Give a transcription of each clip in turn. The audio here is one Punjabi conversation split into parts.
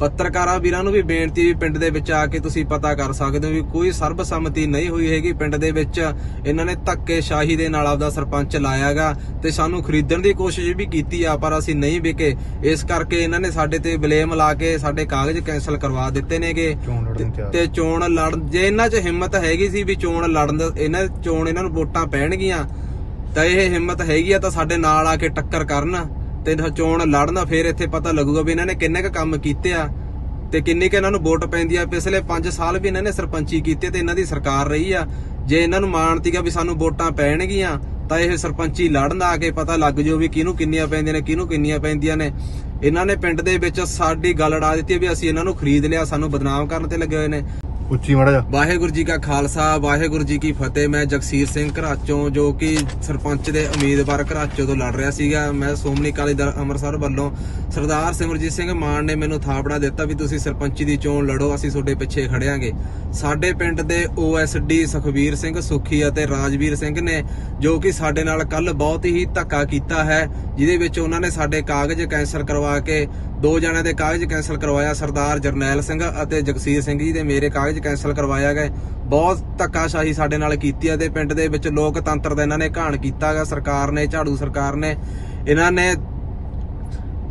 ਪੱਤਰਕਾਰਾਂ ਵੀਰਾਂ ਨੂੰ ਵੀ ਬੇਨਤੀ ਵੀ ਪਿੰਡ ਦੇ ਵਿੱਚ ਆ ਕੇ ਤੁਸੀਂ ਪਤਾ ਕਰ ਸਕਦੇ ਹੋ ਵੀ ਕੋਈ ਸਰਬਸੰਮਤੀ ਨਹੀਂ ਹੋਈ ਹੈਗੀ। ਪਿੰਡ ਦੇ ਵਿੱਚ ਇਹਨਾਂ ਨੇ ਧੱਕੇ ਸ਼ਾਹੀ ਦੇ ਨਾਲ ਆਪਦਾ ਸਰਪੰਚ ਲਾਇਆਗਾ ਤੇ ਸਾਨੂੰ ਖਰੀਦਣ ਦੀ ਕੋਸ਼ਿਸ਼ ਵੀ ਕੀਤੀ ਆ ਪਰ ਅਸੀਂ ਨਹੀਂ ਵਿਕੇ। ਇਸ ਕਰਕੇ ਇਹਨਾਂ ਨੇ ਸਾਡੇ ਤੇ ਬਲੇਮ ਲਾ ਕੇ ਸਾਡੇ ਕਾਗਜ਼ ਕੈਨਸਲ ਕਰਵਾ ਦਿੱਤੇ ਨੇਗੇ। ਤੇ ਚੋਣ ਲੜਨ ਜੇ ਇਹਨਾਂ 'ਚ ਹਿੰਮਤ ਹੈਗੀ ਸੀ ਵੀ ਚੋਣ ਲੜਨ ਇਹਨਾਂ ਚੋਣ ਇਹਨਾਂ ਨੂੰ ਵੋਟਾਂ ਪੈਣਗੀਆਂ ਤਾਂ ਇਹ ਹਿੰਮਤ ਹੈਗੀ ਆ ਤਾਂ ਸਾਡੇ ਨਾਲ ਆ ਕੇ ਟੱਕਰ ਕਰਨ। ਤੇ ਚੋਣ ਲੜਨ ਫਿਰ ਇੱਥੇ ਪਤਾ ਲੱਗੂਗਾ ਵੀ ਇਹਨਾਂ ਨੇ ਕਿੰਨੇ ਕ ਕੰਮ ਕੀਤੇ ਆ ਤੇ ਕਿੰਨੀ ਕ ਇਹਨਾਂ ਨੂੰ ਵੋਟ ਪੈਂਦੀ ਆ। ਪਿਛਲੇ 5 ਸਾਲ ਵੀ ਇਹਨਾਂ ਨੇ ਸਰਪੰਚੀ ਕੀਤੀ ਤੇ ਇਹਨਾਂ ਦੀ ਸਰਕਾਰ ਰਹੀ ਆ। ਜੇ ਇਹਨਾਂ ਨੂੰ ਮਾਣ ਤੀਗਾ ਵੀ ਸਾਨੂੰ ਵੋਟਾਂ ਪੈਣਗੀਆਂ, ਤਾਂ ਇਹ ਸਰਪੰਚੀ ਲੜਨ ਆ ਕੇ ਪਤਾ ਲੱਗ ਜਾਊ ਵੀ ਕਿਹਨੂੰ ਕਿੰਨੀਆਂ ਪੈਂਦੀਆਂ ਨੇ, ਕਿਹਨੂੰ ਕਿੰਨੀਆਂ ਪੈਂਦੀਆਂ ਨੇ। ਇਹਨਾਂ ਨੇ ਪਿੰਡ ਦੇ ਵਿੱਚ ਸਾਡੀ ਗੱਲ ਅੜਾ ਦਿੱਤੀ ਵੀ ਅਸੀਂ ਇਹਨਾਂ ਨੂੰ ਖਰੀਦ ਲਿਆ, ਸਾਨੂੰ ਬਦਨਾਮ ਕਰਨ ਤੇ ਲੱਗੇ ਹੋਏ ਨੇ। ਉੱਚੀ ਮੜਾ ਜਾ ਵਾਹਿਗੁਰੂ ਜੀ ਕਾ ਖਾਲਸਾ, ਵਾਹਿਗੁਰੂ ਜੀ ਕੀ ਫਤਿਹ। ਮੈਂ ਜਗਸੀਰ ਸਿੰਘ ਘਰਾਚੋਂ, ਜੋ ਕਿ ਸਰਪੰਚ ਦੇ ਉਮੀਦਵਾਰ ਘਰਾਚੋਂ ਤੋਂ ਲੜ ਰਿਹਾ ਸੀਗਾ। ਮੈਂ ਸੋਮਨੀ ਅਕਾਲੀ ਦਲ ਅੰਮ੍ਰਿਤਸਰ ਵੱਲੋਂ ਸਰਦਾਰ ਸਿਮਰਜੀਤ ਸਿੰਘ ਮਾਨ ਨੇ ਮੈਨੂੰ ਥਾਪੜਾ ਦਿੱਤਾ ਵੀ ਤੁਸੀਂ ਸਰਪੰਚੀ ਦੀ ਚੋਣ ਲੜੋ, ਅਸੀਂ ਤੁਹਾਡੇ ਪਿੱਛੇ ਖੜਿਆਂਗੇ। ਸਾਡੇ ਪਿੰਡ ਦੇ ਓਐਸਡੀ ਸੁਖਵੀਰ ਸਿੰਘ ਸੁਖੀ ਅਤੇ ਰਾਜਵੀਰ ਸਿੰਘ ਨੇ, ਜੋ ਕਿ ਸਾਡੇ ਨਾਲ ਕੱਲ ਬਹੁਤ ਹੀ ਧੱਕਾ ਕੀਤਾ ਹੈ, ਜਿਹਦੇ ਵਿੱਚ ਉਹਨਾਂ ਨੇ ਸਾਡੇ ਕਾਗਜ਼ ਕੈਂਸਲ ਕਰਵਾ ਕੇ, ਦੋ ਜਣਿਆਂ ਦੇ ਕਾਗਜ਼ ਕੈਂਸਲ ਕਰਵਾਇਆ, ਸਰਦਾਰ ਜਰਨੈਲ ਸਿੰਘ ਅਤੇ ਜਗਸੀਰ ਸਿੰਘ ਜੀ ਦੇ ਮੇਰੇ ਕਾਗਜ਼ ਕੈਂਸਲ ਕਰਵਾਇਆ ਗਏ ਬਹੁਤ ਧੱਕਾਸ਼ਾਹੀ ਸਾਡੇ ਨਾਲ ਕੀਤੀ ਹੈ ਤੇ ਪਿੰਡ ਦੇ ਵਿੱਚ ਲੋਕਤੰਤਰ ਦਾ ਇਹਨਾਂ ਨੇ ਘਾਣ ਕੀਤਾ ਕੀਤਾਗਾ ਸਰਕਾਰ ਨੇ, ਝਾੜੂ ਸਰਕਾਰ ਨੇ, ਇਹਨਾਂ ਨੇ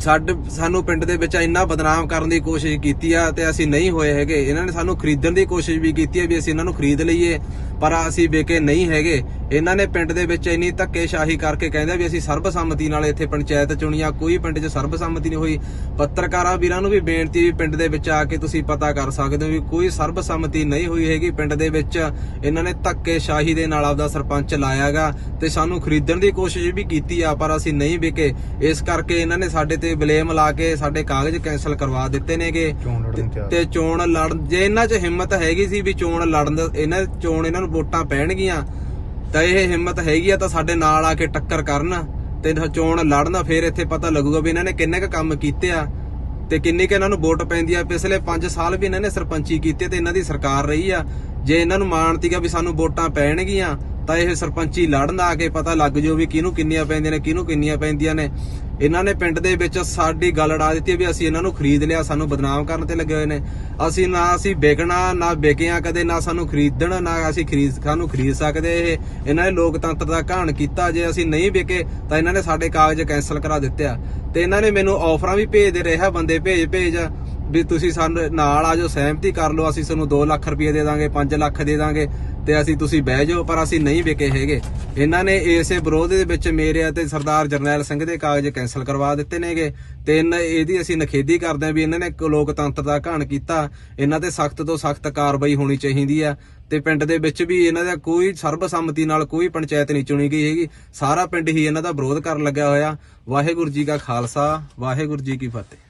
ਸਾਡੇ, ਸਾਨੂੰ ਪਿੰਡ ਦੇ ਵਿੱਚ ਇੰਨਾ ਬਦਨਾਮ ਕਰਨ ਦੀ ਕੋਸ਼ਿਸ਼ ਕੀਤੀ ਆ ਤੇ ਅਸੀਂ ਨਹੀਂ ਹੋਏ ਹੈਗੇ। ਇਹਨਾਂ ਨੇ ਸਾਨੂੰ ਖਰੀਦਣ ਦੀ ਕੋਸ਼ਿਸ਼ ਵੀ ਕੀਤੀ ਹੈ ਵੀ ਅਸੀਂ ਇਹਨਾਂ ਨੂੰ ਖਰੀਦ ਲਈਏ। ਪਰ ਅਸੀਂ ਵਿਕੇ ਨਹੀਂ ਹੈਗੇ। ਇਹਨਾਂ ਨੇ ਪਿੰਡ ਦੇ ਵਿੱਚ ਇੰਨੀ ਧੱਕੇਸ਼ਾਹੀ ਕਰਕੇ ਕਹਿੰਦੇ ਵੀ ਅਸੀਂ ਸਰਬਸੰਮਤੀ ਨਾਲ ਇੱਥੇ ਪੰਚਾਇਤ ਚੁਣੀਆਂ ਕੋਈ ਪਿੰਡ 'ਚ ਸਰਬਸੰਮਤੀ ਨਹੀਂ ਹੋਈ। ਪੱਤਰਕਾਰਾਂ ਵੀਰਾਂ ਨੂੰ ਵੀ ਬੇਨਤੀ ਵੀ ਪਿੰਡ ਦੇ ਵਿੱਚ ਆ ਕੇ ਤੁਸੀਂ ਪਤਾ ਕਰ ਸਕਦੇ ਹੋ ਵੀ ਕੋਈ ਸਰਬਸੰਮਤੀ ਨਹੀਂ ਹੋਈ ਹੈਗੀ। ਪਿੰਡ ਦੇ ਵਿੱਚ ਇਹਨਾਂ ਨੇ ਧੱਕੇਸ਼ਾਹੀ ਦੇ ਨਾਲ ਆਪਦਾ ਸਰਪੰਚ ਲਾਇਆਗਾ ਤੇ ਸਾਨੂੰ ਖਰੀਦਣ ਦੀ ਕੋਸ਼ਿਸ਼ ਵੀ ਕੀਤੀ ਆ ਪਰ ਅਸੀਂ ਨਹੀਂ ਵਿਕੇ ਇਸ ਕਰਕੇ ਇਹਨਾਂ ਨੇ ਸਾਡੇ ਤੇ ਬਲੇਮ ਲਾ ਕੇ ਸਾਡੇ ਕਾਗਜ਼ ਕੈਨਸਲ ਕਰਵਾ ਦਿੱਤੇ ਨੇਗੇ। ਤੇ ਚੋਣ ਲੜਨ ਜੇ ਇਹਨਾਂ 'ਚ ਹਿੰਮਤ ਹੈਗੀ ਸੀ ਵੀ ਚੋਣ ਲੜਨ ਇਹਨਾਂ ਚੋਣ ਇਹਨਾਂ ਨੂੰ ਵੋਟਾਂ ਪੈਣਗੀਆਂ, ਤਾਂ ਇਹ ਹਿੰਮਤ ਹੈਗੀ ਆ ਤਾਂ ਸਾਡੇ ਨਾਲ ਆ ਕੇ ਟੱਕਰ ਕਰਨ ਤੇ ਚੋਣ ਲੜਨ। ਫਿਰ ਇੱਥੇ ਪਤਾ ਲੱਗੂਗਾ ਵੀ ਇਹਨਾਂ ਨੇ ਕਿੰਨੇ ਕੁ ਕੰਮ ਕੀਤੇ ਆ ਤੇ ਕਿੰਨੀ ਕੁ ਇਹਨਾਂ ਨੂੰ ਵੋਟ ਪੈਂਦੀ ਆ। ਪਿਛਲੇ 5 ਸਾਲ ਵੀ ਇਹਨਾਂ ਨੇ ਸਰਪੰਚੀ ਕੀਤੀ ਤੇ ਇਹਨਾਂ ਦੀ ਸਰਕਾਰ ਰਹੀ ਆ। ਜੇ ਇਹਨਾਂ ਨੂੰ ਮਾਣ ਤੀਗਾ ਵੀ ਸਾਨੂੰ ਵੋਟਾਂ ਪੈਣਗੀਆਂ, ਤਾਂ ਇਹ ਸਰਪੰਚੀ ਲੜਨ ਆ ਕੇ ਪਤਾ ਲੱਗ ਜਾਓ ਵੀ ਕਿਹਨੂੰ ਕਿੰਨੀਆਂ ਪੈਂਦੀਆਂ ਨੇ, ਕਿਹਨੂੰ ਕਿੰਨੀਆਂ ਪੈਂਦੀਆਂ ਨੇ। ਇਹਨਾਂ ਨੇ ਪਿੰਡ ਦੇ ਵਿੱਚ ਸਾਡੀ ਗੱਲ ਅੜਾ ਦਿੱਤੀ ਵੀ ਅਸੀਂ ਇਹਨਾਂ ਨੂੰ ਖਰੀਦ ਲਿਆ, ਸਾਨੂੰ ਬਦਨਾਮ ਕਰਨ ਤੇ ਲੱਗੇ ਹੋਏ ਨੇ। ਅਸੀਂ ਨਾ ਅਸੀਂ ਵਿਕਣਾ ਨਾ ਵਿਕਿਆ ਕਦੇ, ਨਾ ਸਾਨੂੰ ਖਰੀਦਣ, ਨਾ ਅਸੀਂ ਖਰੀਦ, ਸਾਨੂੰ ਖਰੀਦ ਸਕਦੇ ਇਹ। ਇਹਨਾਂ ਨੇ ਲੋਕਤੰਤਰ ਦਾ ਘਾਣ ਕੀਤਾ, ਜੇ ਅਸੀਂ ਨਹੀਂ ਵਿਕੇ ਤਾਂ ਇਹਨਾਂ ਨੇ ਸਾਡੇ ਕਾਗਜ਼ ਕੈਨਸਲ ਕਰਾ ਦਿੱਤੇ ਆ। ਤੇ ਇਹਨਾਂ ਨੇ ਮੈਨੂੰ ਆਫਰਾਂ ਵੀ ਭੇਜਦੇ ਰਿਹਾ ਬੰਦੇ ਭੇਜ ਭੇਜ ਵੀ ਤੁਸੀਂ ਸਾਨੂੰ ਨਾਲ ਆ ਜਾਓ, ਸਹਿਮਤੀ ਕਰ ਲਓ, ਅਸੀਂ ਤੁਹਾਨੂੰ 2 ਲੱਖ ਰੁਪਏ ਦੇ ਦਾਂਗੇ 5 ਲੱਖ ਦੇ ਦਾਂਗੇ ਤੇ ਅਸੀਂ ਤੁਸੀਂ ਬਹਿ ਜਾਓ, ਪਰ ਅਸੀਂ ਨਹੀਂ ਵਿਕੇ ਹੈਗੇ। ਇਹਨਾਂ ਨੇ ਇਸੇ ਵਿਰੋਧ ਦੇ ਵਿੱਚ ਮੇਰੇ ਅਤੇ ਸਰਦਾਰ ਜਰਨੈਲ ਸਿੰਘ ਦੇ ਕਾਗਜ਼ ਕੈਨਸਲ ਕਰਵਾ ਦਿੱਤੇ ਨੇਗੇ ਤੇ ਇਹਨਾਂ ਇਹਦੀ ਅਸੀਂ ਨਖੇਦੀ ਕਰਦੇ ਹਾਂ ਵੀ ਇਹਨਾਂ ਨੇ ਲੋਕਤੰਤਰ ਦਾ ਘਾਣ ਕੀਤਾ। ਇਹਨਾਂ ਤੇ ਸਖਤ ਤੋਂ ਸਖਤ ਕਾਰਵਾਈ ਹੋਣੀ ਚਾਹੀਦੀ ਆ ਤੇ ਪਿੰਡ ਦੇ ਵਿੱਚ ਵੀ ਇਹਨਾਂ ਦਾ ਕੋਈ ਸਰਬਸੰਮਤੀ ਨਾਲ ਕੋਈ ਪੰਚਾਇਤ ਨਹੀਂ ਚੁਣੀ ਗਈ ਹੈਗੀ। ਸਾਰਾ ਪਿੰਡ ਹੀ ਇਹਨਾਂ ਦਾ ਵਿਰੋਧ ਕਰਨ ਲੱਗਿਆ ਹੋਇਆ। ਵਾਹਿਗੁਰੂ ਜੀ ਕਾ ਖਾਲਸਾ, ਵਾਹਿਗੁਰੂ ਜੀ ਕੀ ਫਤਿਹ।